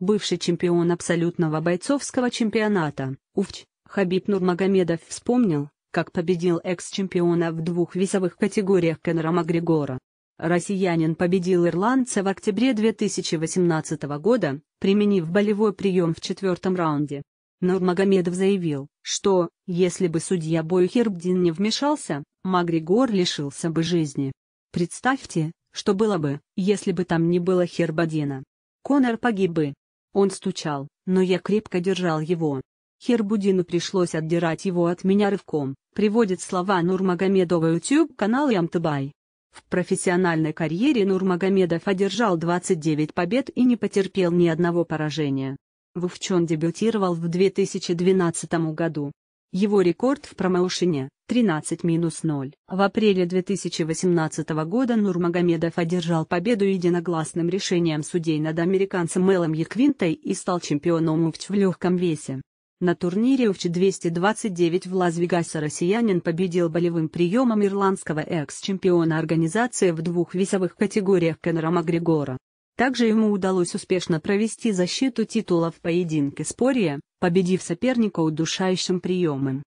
бывший чемпион абсолютного бойцовского чемпионата, УФЧ, Хабиб Нурмагомедов вспомнил, как победил экс-чемпиона в двух весовых категориях Конора Макгрегора. Россиянин победил ирландца в октябре 2018 года, применив болевой прием в четвертом раунде. Нурмагомедов заявил, что, если бы судья Бой Хербдин не вмешался, Макгрегор лишился бы жизни. Представьте, что было бы, если бы там не было Хербадина. Конор погиб бы. Он стучал, но я крепко держал его. Хербудину пришлось отдирать его от меня рывком, приводит слова Нурмагомедова YouTube-канал Ямтыбай. В профессиональной карьере Нурмагомедов одержал 29 побед и не потерпел ни одного поражения. Вовчон дебютировал в 2012 году. Его рекорд в промоушене – 13-0. В апреле 2018 года Нурмагомедов одержал победу единогласным решением судей над американцем Мелом Яквинтой и стал чемпионом УФЧ в легком весе. На турнире УФЧ 229 в Лас-Вегасе россиянин победил болевым приемом ирландского экс-чемпиона организации в двух весовых категориях Конора Макгрегора. Также ему удалось успешно провести защиту титула в поединке с Пория, победив соперника удушающим приемом.